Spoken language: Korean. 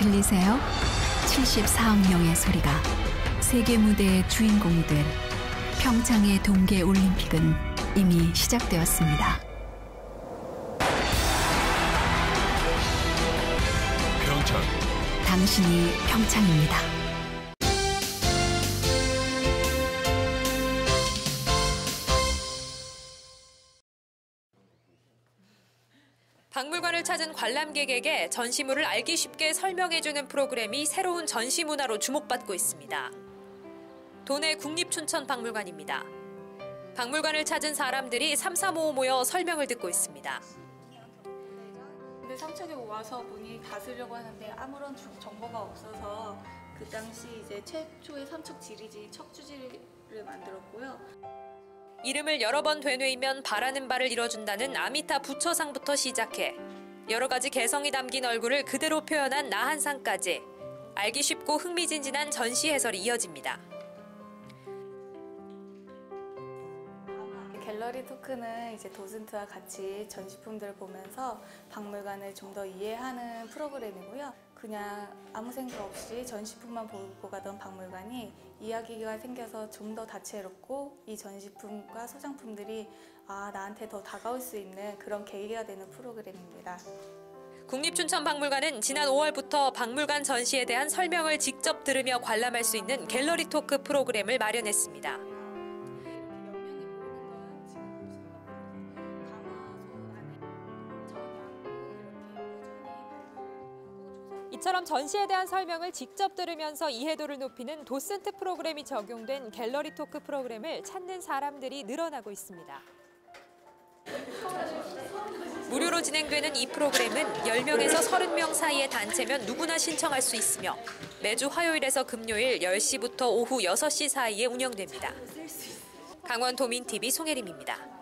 들리세요? 74억 명의 소리가 세계 무대의 주인공이 될 평창의 동계 올림픽은 이미 시작되었습니다. 평창 당신이 평창입니다. 박물관을 찾은 관람객에게 전시물을 알기 쉽게 설명해주는 프로그램이 새로운 전시 문화로 주목받고 있습니다. 도내 국립춘천박물관입니다. 박물관을 찾은 사람들이 삼삼오오 모여 설명을 듣고 있습니다. 삼척에 와서 문이 닫으려고 하는데 아무런 주- 정보가 없어서 그 당시 이제 최초의 삼척 지리지 척추지를 만들었고요. 이름을 여러 번 되뇌이면 바라는 바를 이뤄준다는 아미타 부처상부터 시작해 여러 가지 개성이 담긴 얼굴을 그대로 표현한 나한상까지 알기 쉽고 흥미진진한 전시 해설이 이어집니다. 갤러리 토크는 이제 도슨트와 같이 전시품들을 보면서 박물관을 좀 더 이해하는 프로그램이고요. 그냥 아무 생각 없이 전시품만 보고 가던 박물관이 이야기가 생겨서 좀 더 다채롭고 이 전시품과 소장품들이 아 나한테 더 다가올 수 있는 그런 계기가 되는 프로그램입니다. 국립춘천박물관은 지난 5월부터 박물관 전시에 대한 설명을 직접 들으며 관람할 수 있는 갤러리 토크 프로그램을 마련했습니다. 이처럼 전시에 대한 설명을 직접 들으면서 이해도를 높이는 도슨트 프로그램이 적용된 갤러리 토크 프로그램을 찾는 사람들이 늘어나고 있습니다. 무료로 진행되는 이 프로그램은 10명에서 30명 사이의 단체면 누구나 신청할 수 있으며 매주 화요일에서 금요일 10시부터 오후 6시 사이에 운영됩니다. 강원 도민TV 송혜림입니다.